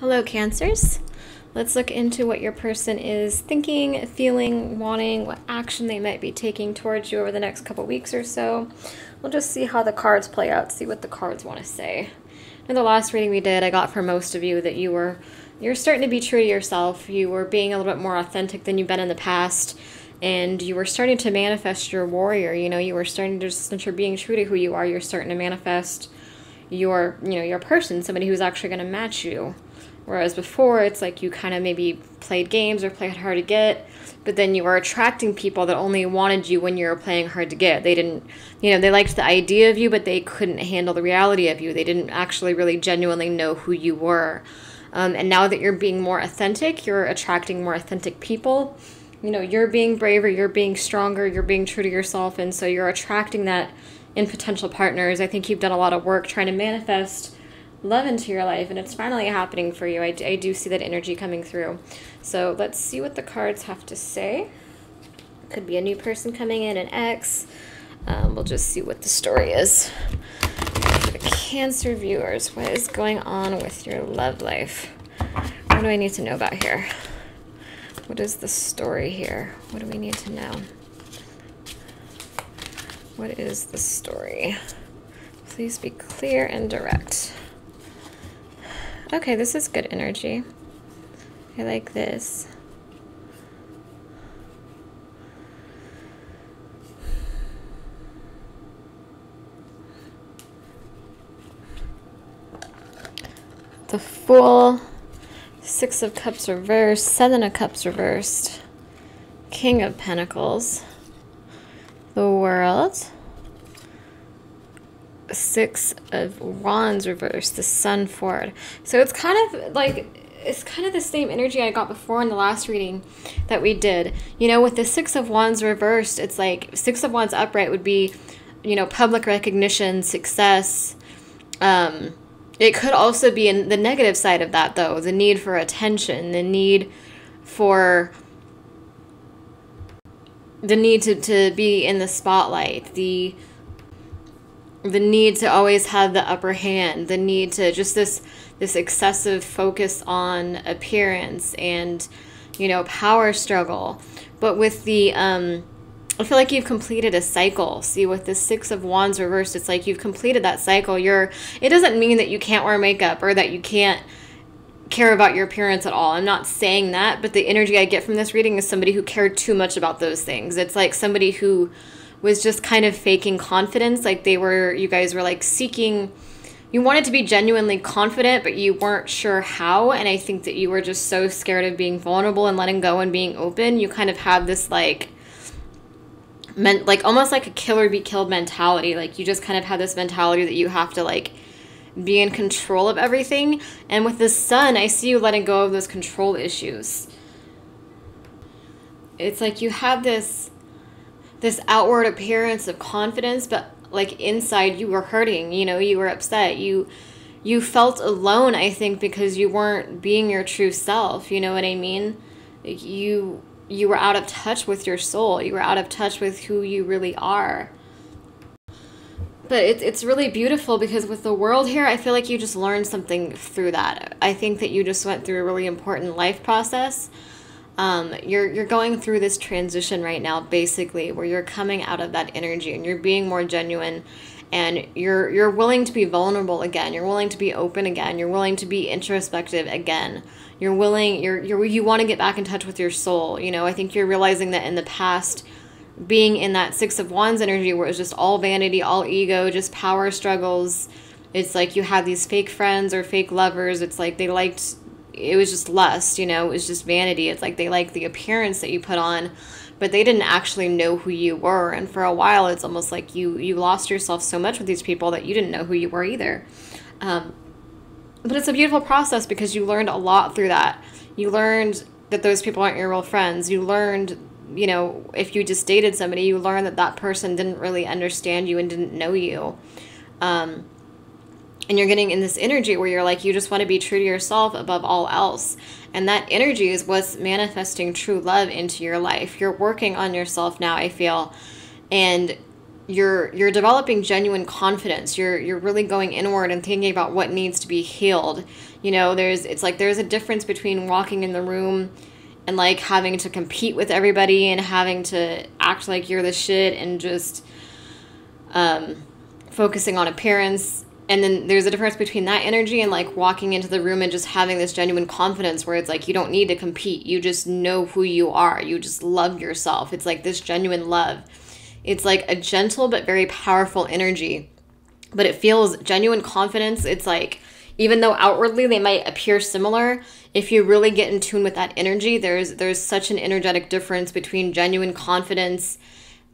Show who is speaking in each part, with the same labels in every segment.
Speaker 1: Hello, Cancers. Let's look into what your person is thinking, feeling, wanting, what action they might be taking towards you over the next couple weeks or so. We'll just see how the cards play out, see what the cards want to say. In the last reading we did, I got for most of you that you were you're starting to be true to yourself. You were being a little bit more authentic than you've been in the past and you were starting to manifest your warrior, you know, you were starting to since you're being true to who you are, you're starting to manifest your, you know, your person, somebody who's actually going to match you Whereas before, it's like you kind of maybe played games or played hard to get, but then you were attracting people that only wanted you when you were playing hard to get. They didn't, you know, they liked the idea of you, but they couldn't handle the reality of you. They didn't actually really genuinely know who you were. Um, and now that you're being more authentic, you're attracting more authentic people. You know, you're being braver, you're being stronger, you're being true to yourself, and so you're attracting that in potential partners. I think you've done a lot of work trying to manifest love into your life and it's finally happening for you. I, I do see that energy coming through. So let's see what the cards have to say. Could be a new person coming in, an ex. Um, we'll just see what the story is. For the Cancer viewers, what is going on with your love life? What do I need to know about here? What is the story here? What do we need to know? What is the story? Please be clear and direct. Okay, this is good energy. I like this. The Fool, Six of Cups reversed, Seven of Cups reversed, King of Pentacles, World, six of wands reversed, the sun forward. So it's kind of like it's kind of the same energy I got before in the last reading that we did. You know, with the six of wands reversed, it's like six of wands upright would be, you know, public recognition, success. Um, it could also be in the negative side of that, though, the need for attention, the need for the need to, to be in the spotlight, the the need to always have the upper hand, the need to just this this excessive focus on appearance and you know power struggle. But with the um, I feel like you've completed a cycle. See, with the six of wands reversed, it's like you've completed that cycle. You're. It doesn't mean that you can't wear makeup or that you can't care about your appearance at all. I'm not saying that, but the energy I get from this reading is somebody who cared too much about those things. It's like somebody who was just kind of faking confidence. Like they were, you guys were like seeking, you wanted to be genuinely confident, but you weren't sure how. And I think that you were just so scared of being vulnerable and letting go and being open. You kind of had this like, meant like almost like a killer be killed mentality. Like you just kind of had this mentality that you have to like be in control of everything. And with the sun, I see you letting go of those control issues. It's like you have this this outward appearance of confidence, but like inside you were hurting, you know, you were upset. You you felt alone, I think, because you weren't being your true self, you know what I mean? You you were out of touch with your soul. You were out of touch with who you really are. But it's it's really beautiful because with the world here, I feel like you just learned something through that. I think that you just went through a really important life process. Um, you're you're going through this transition right now basically where you're coming out of that energy and you're being more genuine and you're you're willing to be vulnerable again. You're willing to be open again. You're willing to be introspective again. You're willing you're, you're you want to get back in touch with your soul. You know i think you're realizing that in the past being in that six of wands energy where it was just all vanity all ego just power struggles it's like you have these fake friends or fake lovers it's like they liked it was just lust, you know, it was just vanity. It's like they like the appearance that you put on, but they didn't actually know who you were. And for a while, it's almost like you you lost yourself so much with these people that you didn't know who you were either. Um, but it's a beautiful process because you learned a lot through that. You learned that those people aren't your real friends. You learned, you know, if you just dated somebody, you learned that that person didn't really understand you and didn't know you. Um, and you're getting in this energy where you're like you just want to be true to yourself above all else. And that energy is what's manifesting true love into your life. You're working on yourself now i feel. And you're you're developing genuine confidence. You're you're really going inward and thinking about what needs to be healed. You know there's it's like there's a difference between walking in the room and like having to compete with everybody and having to act like you're the shit and just um, focusing on appearance. And then there's a difference between that energy and like walking into the room and just having this genuine confidence where it's like you don't need to compete. You just know who you are. You just love yourself. It's like this genuine love. It's like a gentle but very powerful energy but it feels genuine confidence. It's like even though outwardly they might appear similar if you really get in tune with that energy there's there's such an energetic difference between genuine confidence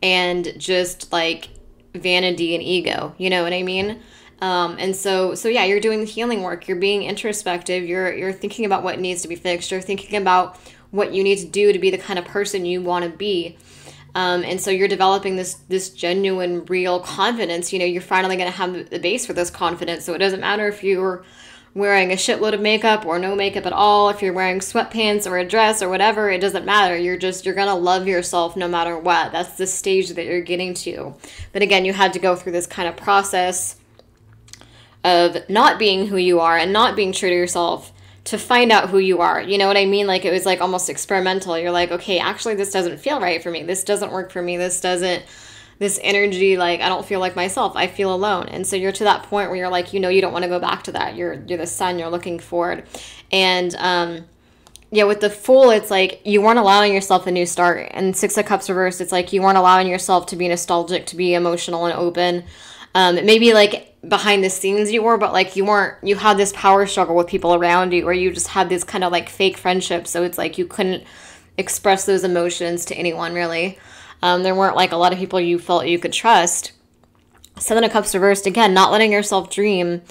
Speaker 1: and just like vanity and ego. You know what i mean? Um, and so so yeah you're doing the healing work. You're being introspective. You're you're thinking about what needs to be fixed. You're thinking about what you need to do to be the kind of person you want to be um, and so you're developing this this genuine real confidence. You know you're finally going to have the base for this confidence. So it doesn't matter if you're wearing a shitload of makeup or no makeup at all if you're wearing sweatpants or a dress or whatever it doesn't matter. You're just you're gonna love yourself no matter what. That's the stage that you're getting to. But again you had to go through this kind of process of not being who you are and not being true to yourself to find out who you are. You know what I mean? Like it was like almost experimental. You're like, okay, actually this doesn't feel right for me. This doesn't work for me. This doesn't this energy like I don't feel like myself. I feel alone. And so you're to that point where you're like, you know, you don't want to go back to that. You're you're the sun, you're looking forward. And um yeah, with the fool, it's like you weren't allowing yourself a new start. And Six of Cups reversed, it's like you weren't allowing yourself to be nostalgic, to be emotional and open. Um, maybe like behind the scenes you were, but like you weren't, you had this power struggle with people around you, or you just had this kind of like fake friendship. So it's like you couldn't express those emotions to anyone really. Um, there weren't like a lot of people you felt you could trust. Seven of Cups reversed again, not letting yourself dream,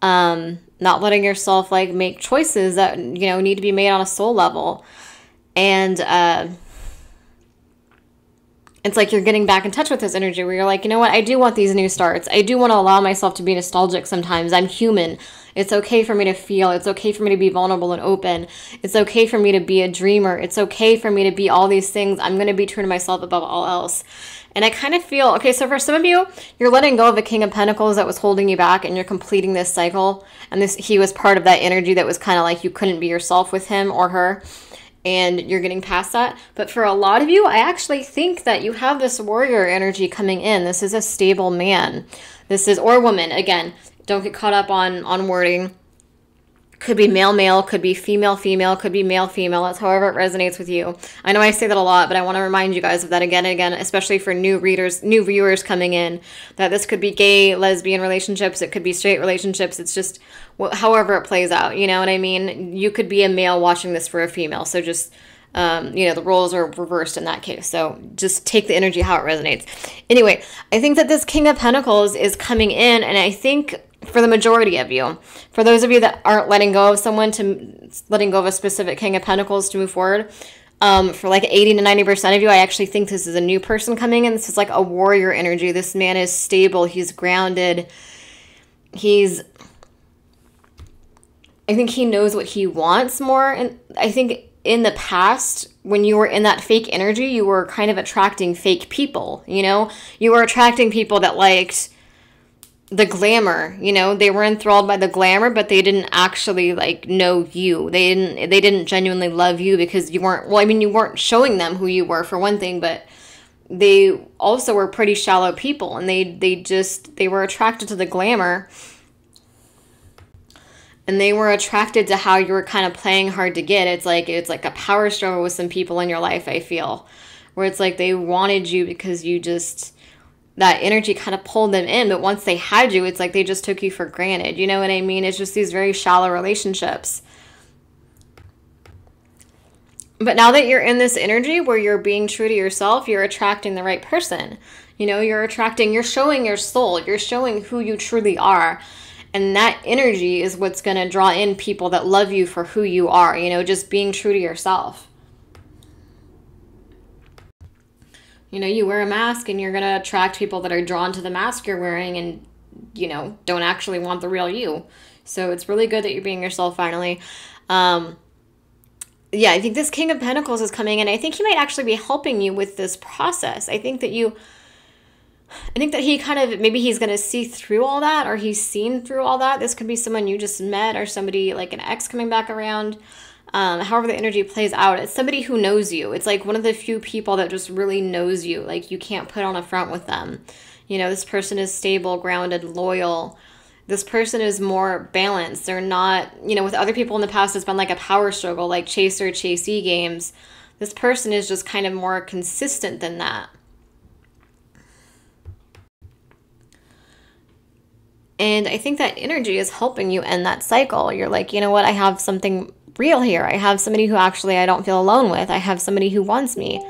Speaker 1: um, not letting yourself like make choices that you know need to be made on a soul level, and uh, it's like you're getting back in touch with this energy where you're like, you know what, I do want these new starts. I do want to allow myself to be nostalgic sometimes. I'm human. It's okay for me to feel. It's okay for me to be vulnerable and open. It's okay for me to be a dreamer. It's okay for me to be all these things. I'm going to be true to myself above all else. And I kind of feel okay, so for some of you, you're letting go of the King of Pentacles that was holding you back and you're completing this cycle. And this he was part of that energy that was kind of like you couldn't be yourself with him or her and you're getting past that. But for a lot of you, I actually think that you have this warrior energy coming in. This is a stable man. This is or woman. Again, don't get caught up on on wording. Could be male male, could be female female, could be male female. That's however it resonates with you. I know I say that a lot, but I want to remind you guys of that again and again, especially for new readers, new viewers coming in, that this could be gay, lesbian relationships, it could be straight relationships. It's just however it plays out. You know what I mean? You could be a male watching this for a female. So just um, you know, the roles are reversed in that case. So just take the energy how it resonates. Anyway, I think that this King of Pentacles is coming in, and I think for the majority of you, for those of you that aren't letting go of someone to letting go of a specific King of Pentacles to move forward, um, for like 80 to 90% of you, I actually think this is a new person coming in. This is like a warrior energy. This man is stable, he's grounded, he's I think he knows what he wants more. And I think in the past, when you were in that fake energy, you were kind of attracting fake people, you know? You were attracting people that liked the glamour, you know? They were enthralled by the glamour, but they didn't actually like know you. They didn't they didn't genuinely love you because you weren't well, I mean, you weren't showing them who you were for one thing, but they also were pretty shallow people and they they just they were attracted to the glamour and they were attracted to how you were kind of playing hard to get. It's like it's like a power struggle with some people in your life, I feel. Where it's like they wanted you because you just that energy kind of pulled them in, but once they had you, it's like they just took you for granted. You know what I mean? It's just these very shallow relationships. But now that you're in this energy where you're being true to yourself, you're attracting the right person. You know, you're attracting, you're showing your soul, you're showing who you truly are. And that energy is what's going to draw in people that love you for who you are, you know, just being true to yourself. You know, you wear a mask and you're going to attract people that are drawn to the mask you're wearing and, you know, don't actually want the real you. So it's really good that you're being yourself finally. Um, yeah, I think this King of Pentacles is coming and I think he might actually be helping you with this process. I think that you I think that he kind of maybe he's going to see through all that or he's seen through all that. This could be someone you just met or somebody like an ex coming back around. Um, however, the energy plays out, it's somebody who knows you. It's like one of the few people that just really knows you. Like you can't put on a front with them. You know, this person is stable, grounded, loyal. This person is more balanced. They're not, you know, with other people in the past, it's been like a power struggle, like chaser, chasey games. This person is just kind of more consistent than that. And I think that energy is helping you end that cycle. You're like, you know what? I have something real here. I have somebody who actually I don't feel alone with. I have somebody who wants me.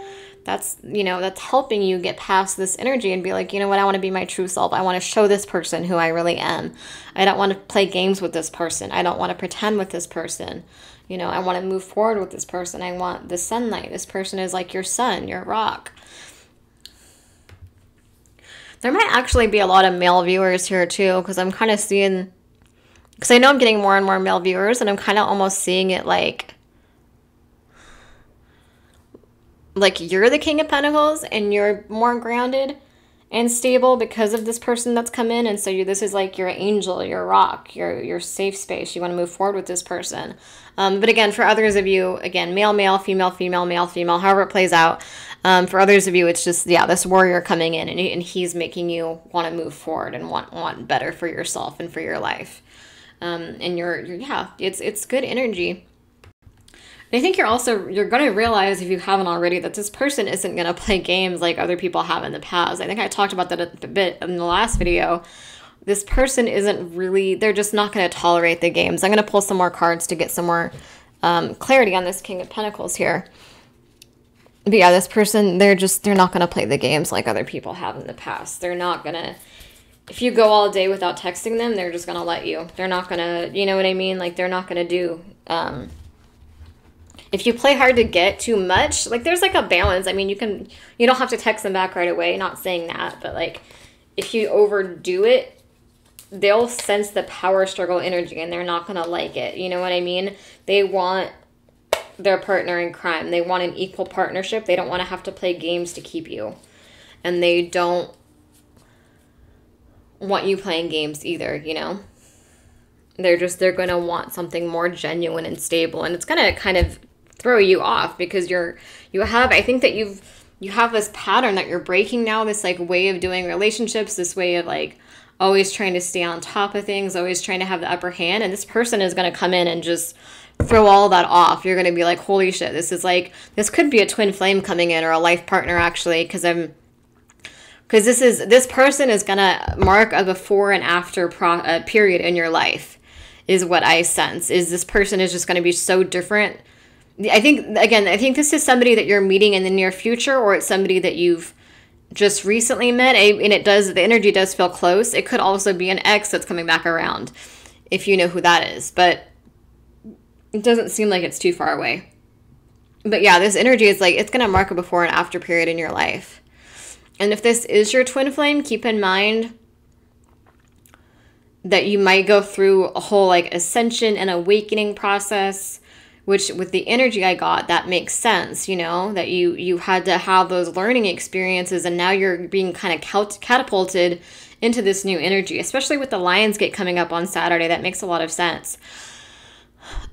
Speaker 1: That's, you know, that's helping you get past this energy and be like, you know what? I want to be my true self. I want to show this person who I really am. I don't want to play games with this person. I don't want to pretend with this person. You know, I want to move forward with this person. I want the sunlight. This person is like your sun, your rock there might actually be a lot of male viewers here too, because I'm kind of seeing, because I know I'm getting more and more male viewers, and I'm kind of almost seeing it like, like you're the King of Pentacles and you're more grounded and stable because of this person that's come in, and so you this is like your angel, your rock, your your safe space. You want to move forward with this person. Um, but again, for others of you, again, male, male, female, female, male, female, however it plays out. Um, for others of you, it's just yeah, this warrior coming in and, and he's making you want to move forward and want want better for yourself and for your life. Um, and you're, you're yeah, it's it's good energy. I think you're also you're going to realize if you haven't already that this person isn't going to play games like other people have in the past. I think I talked about that a bit in the last video. This person isn't really they're just not going to tolerate the games. I'm going to pull some more cards to get some more um, clarity on this King of Pentacles here but yeah, this person, they're just, they're not going to play the games like other people have in the past. They're not going to, if you go all day without texting them, they're just to let you. They're not to, you know what I mean? Like, they're not to do, um, if you play hard to get too much, like, there's like a balance. I mean, you can, you don't have to text them back right away. Not saying that, but like, if you overdo it, they'll sense the power struggle energy and they're not to like it. You know what I mean? They want, their partner in crime. They want an equal partnership. They don't want to have to play games to keep you. And they don't want you playing games either, you know? They're just, they're going to want something more genuine and stable. And it's going to kind of throw you off because you're, you have, I think that you've, you have this pattern that you're breaking now, this like way of doing relationships, this way of like always trying to stay on top of things, always trying to have the upper hand. And this person is going to come in and just throw all that off. You're going to be like, holy shit, this is like, this could be a twin flame coming in or a life partner actually, because I'm, because this is, this person is going to mark a before and after pro, uh, period in your life, is what I sense. Is this person is just going to be so different. I think, again, I think this is somebody that you're meeting in the near future, or it's somebody that you've, just recently met and it does the energy does feel close it could also be an ex that's coming back around if you know who that is but it doesn't seem like it's too far away. But yeah, this energy is like it's going to mark a before and after period in your life. And if this is your twin flame, keep in mind that you might go through a whole like ascension and awakening process which with the energy I got that makes sense, you know, that you you had to have those learning experiences and now you're being kind of catapulted into this new energy, especially with the Lions Gate coming up on Saturday. That makes a lot of sense.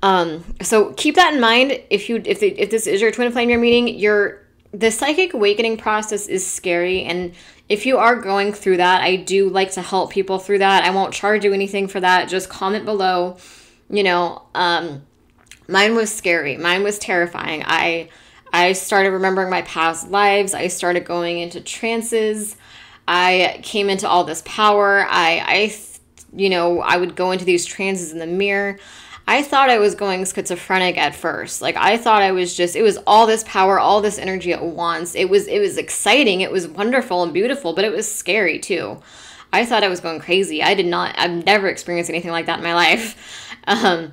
Speaker 1: Um, so keep that in mind. If you if if this is your twin flame you're meeting, your the psychic awakening process is scary and if you are going through that, I do like to help people through that. I won't charge you anything for that. Just comment below. You know, um, mine was scary. Mine was terrifying. I I started remembering my past lives. I started going into trances. I came into all this power. I I you know, I would go into these trances in the mirror. I thought I was going schizophrenic at first. Like I thought I was just it was all this power, all this energy at once. It was it was exciting, it was wonderful and beautiful, but it was scary too. I thought I was going crazy. I did not I've never experienced anything like that in my life. Um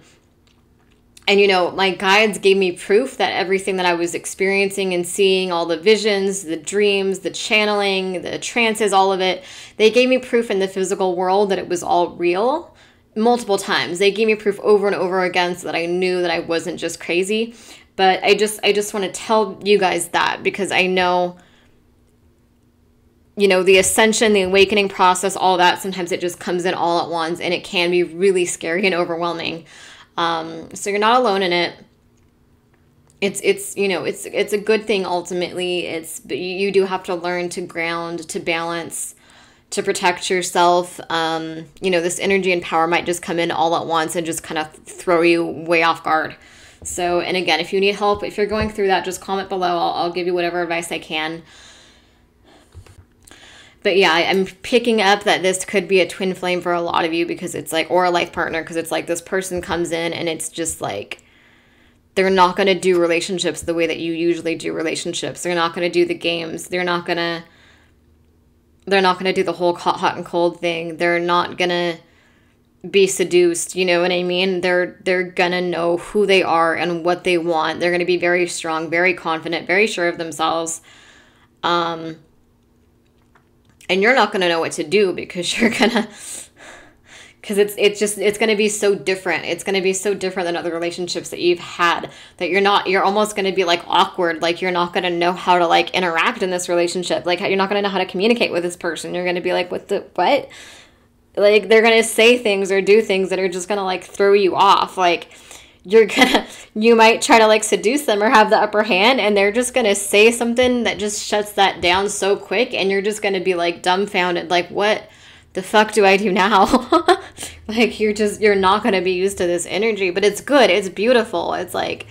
Speaker 1: and you know, my guides gave me proof that everything that I was experiencing and seeing, all the visions, the dreams, the channeling, the trances, all of it, they gave me proof in the physical world that it was all real multiple times. They gave me proof over and over again so that I knew that I wasn't just crazy. But I just I just want to tell you guys that because I know you know, the ascension, the awakening process, all that, sometimes it just comes in all at once and it can be really scary and overwhelming. Um, so you're not alone in it. It's it's you know it's it's a good thing ultimately. It's but you, you do have to learn to ground, to balance, to protect yourself. Um, you know this energy and power might just come in all at once and just kind of throw you way off guard. So and again, if you need help, if you're going through that, just comment below. I'll, I'll give you whatever advice I can but yeah, I'm picking up that this could be a twin flame for a lot of you because it's like, or a life partner, because it's like this person comes in and it's just like, they're not going to do relationships the way that you usually do relationships. They're not going to do the games. They're not going to, they're not going to do the whole hot and cold thing. They're not going to be seduced, you know what I mean? They're they're going to know who they are and what they want. They're going to be very strong, very confident, very sure of themselves. Um and you're not going to know what to do because you're going to because it's it's just it's going to be so different. It's going to be so different than other relationships that you've had that you're not you're almost going to be like awkward like you're not going to know how to like interact in this relationship. Like you're not going to know how to communicate with this person. You're going to be like what the what? Like they're going to say things or do things that are just going to like throw you off. Like you're gonna you might try to like seduce them or have the upper hand and they're just gonna say something that just shuts that down so quick and you're just gonna be like dumbfounded. Like what the fuck do i do now like you're just you're not gonna be used to this energy but it's good it's beautiful it's like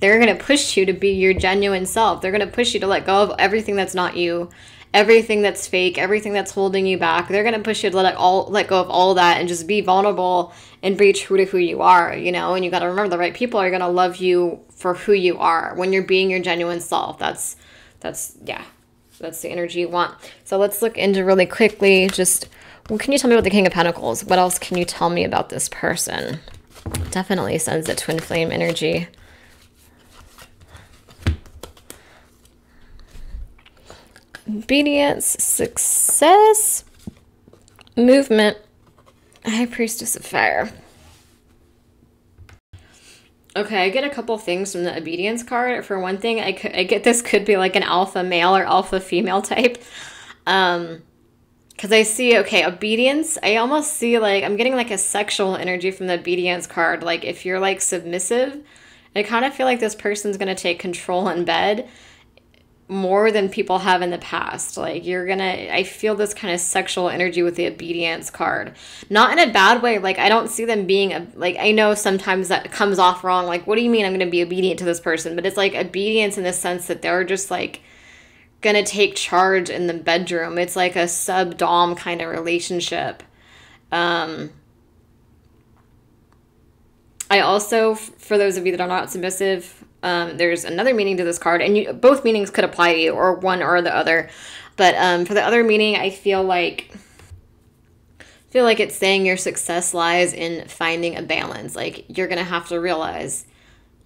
Speaker 1: they're gonna push you to be your genuine self they're gonna push you to let go of everything that's not you everything that's fake, everything that's holding you back. They're gonna push you to let all let go of all that and just be vulnerable and be true to who you are, you know. And you got to remember the right people are gonna love you for who you are when you're being your genuine self. That's that's yeah, that's the energy you want. So let's look into really quickly. Just can you tell me about the King of Pentacles? What else can you tell me about this person? Definitely sends a twin flame energy. obedience, success, movement, High Priestess of Fire. Okay, I get a couple things from the obedience card. For one thing, I, could, I get this could be like an alpha male or alpha female type. Um, because I see, okay, obedience, I almost see like, I'm getting like a sexual energy from the obedience card. Like, if you're like submissive, I kind of feel like this person's going to take control in bed more than people have in the past. Like you're gonna, I feel this kind of sexual energy with the obedience card. Not in a bad way. Like I don't see them being a, like I know sometimes that comes off wrong. Like what do you mean I'm gonna be obedient to this person? But it's like obedience in the sense that they're just like gonna take charge in the bedroom. It's like a sub dom kind of relationship. Um, I also, for those of you that are not submissive, um, there's another meaning to this card, and you, both meanings could apply to you, or one or the other. But um, for the other meaning, I feel like feel like it's saying your success lies in finding a balance. Like you're gonna have to realize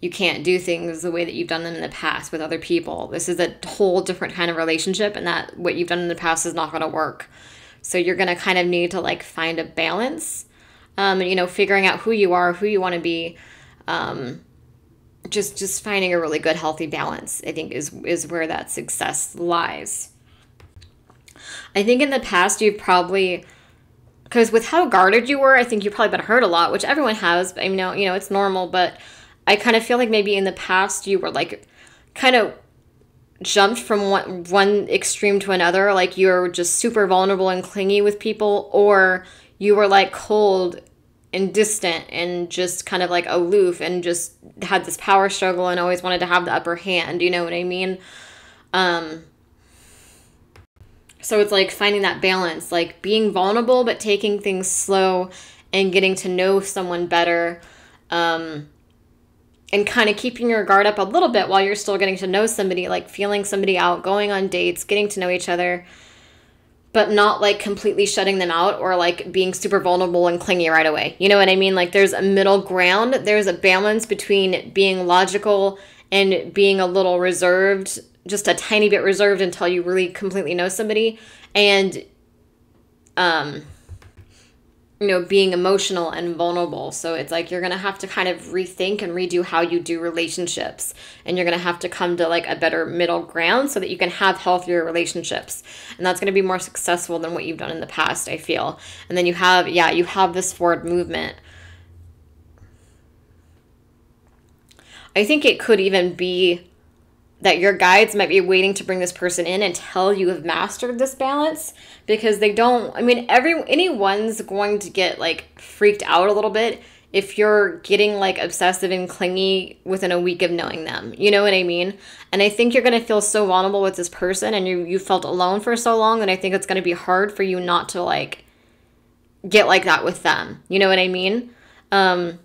Speaker 1: you can't do things the way that you've done them in the past with other people. This is a whole different kind of relationship, and that what you've done in the past is not gonna work. So you're gonna kind of need to like find a balance. Um, you know, figuring out who you are, who you want to be. Um, just just finding a really good healthy balance i think is is where that success lies i think in the past you've probably because with how guarded you were i think you've probably been hurt a lot which everyone has but i know you know it's normal but i kind of feel like maybe in the past you were like kind of jumped from one one extreme to another like you're just super vulnerable and clingy with people or you were like cold and distant and just kind of like aloof and just had this power struggle and always wanted to have the upper hand you know what i mean? Um so it's like finding that balance like being vulnerable but taking things slow and getting to know someone better um and kind of keeping your guard up a little bit while you're still getting to know somebody like feeling somebody out going on dates getting to know each other but not like completely shutting them out or like being super vulnerable and clingy right away. You know what I mean? Like there's a middle ground. There's a balance between being logical and being a little reserved, just a tiny bit reserved until you really completely know somebody and um you know, being emotional and vulnerable. So it's like you're going to have to kind of rethink and redo how you do relationships. And you're going to have to come to like a better middle ground so that you can have healthier relationships. And that's going to be more successful than what you've done in the past, I feel. And then you have, yeah, you have this forward movement. I think it could even be that your guides might be waiting to bring this person in until you have mastered this balance because they don't I mean every anyone's going to get like freaked out a little bit if you're getting like obsessive and clingy within a week of knowing them. You know what I mean? And I think you're going to feel so vulnerable with this person and you you felt alone for so long and I think it's going to be hard for you not to like get like that with them. You know what I mean? Um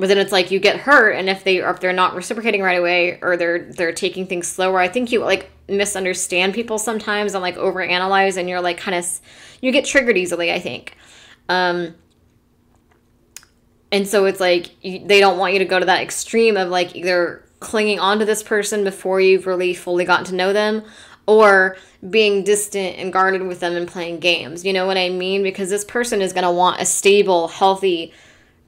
Speaker 1: but then it's like you get hurt and if they or if they're not reciprocating right away or they're they're taking things slower i think you like misunderstand people sometimes and like overanalyze and you're like kind of you get triggered easily i think. Um and so it's like you, they don't want you to go to that extreme of like either clinging on to this person before you've really fully gotten to know them or being distant and guarded with them and playing games you know what i mean? Because this person is going to want a stable healthy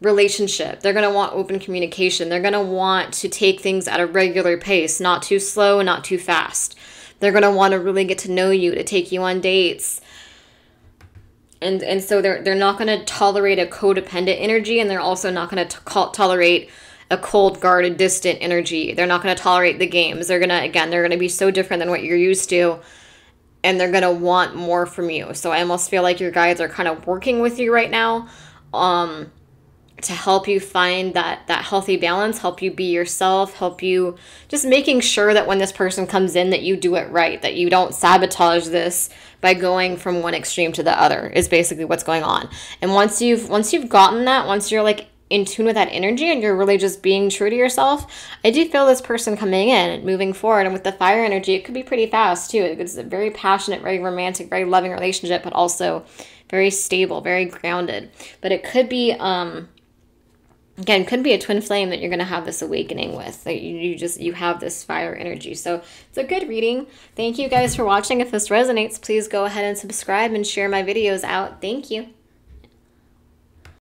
Speaker 1: relationship. They're going to want open communication. They're going to want to take things at a regular pace, not too slow, and not too fast. They're going to want to really get to know you, to take you on dates. And and so they're they're not going to tolerate a codependent energy and they're also not going to tolerate a cold, guarded, distant energy. They're not going to tolerate the games. They're going to again, they're going to be so different than what you're used to and they're going to want more from you. So I almost feel like your guides are kind of working with you right now. Um to help you find that that healthy balance help you be yourself help you just making sure that when this person comes in that you do it right that you don't sabotage this by going from one extreme to the other is basically what's going on. And once you've once you've gotten that once you're like in tune with that energy and you're really just being true to yourself i do feel this person coming in and moving forward. And with the fire energy it could be pretty fast too. It's a very passionate very romantic very loving relationship but also very stable very grounded. But it could be um again could be a twin flame that you're going to have this awakening with that you, you just you have this fire energy. So it's a good reading. Thank you guys for watching. If this resonates please go ahead and subscribe and share my videos out. Thank you